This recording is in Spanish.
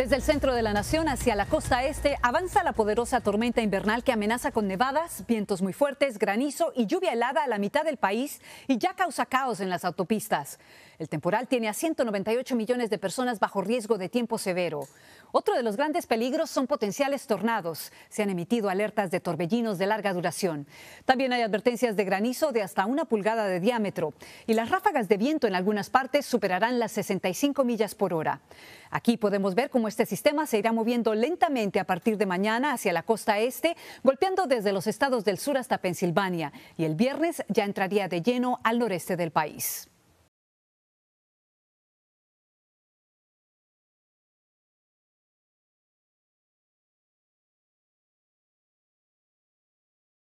Desde el centro de la nación hacia la costa este avanza la poderosa tormenta invernal que amenaza con nevadas, vientos muy fuertes, granizo y lluvia helada a la mitad del país y ya causa caos en las autopistas. El temporal tiene a 198 millones de personas bajo riesgo de tiempo severo. Otro de los grandes peligros son potenciales tornados. Se han emitido alertas de torbellinos de larga duración. También hay advertencias de granizo de hasta una pulgada de diámetro. Y las ráfagas de viento en algunas partes superarán las 65 millas por hora. Aquí podemos ver cómo este sistema se irá moviendo lentamente a partir de mañana hacia la costa este, golpeando desde los estados del sur hasta Pensilvania. Y el viernes ya entraría de lleno al noreste del país.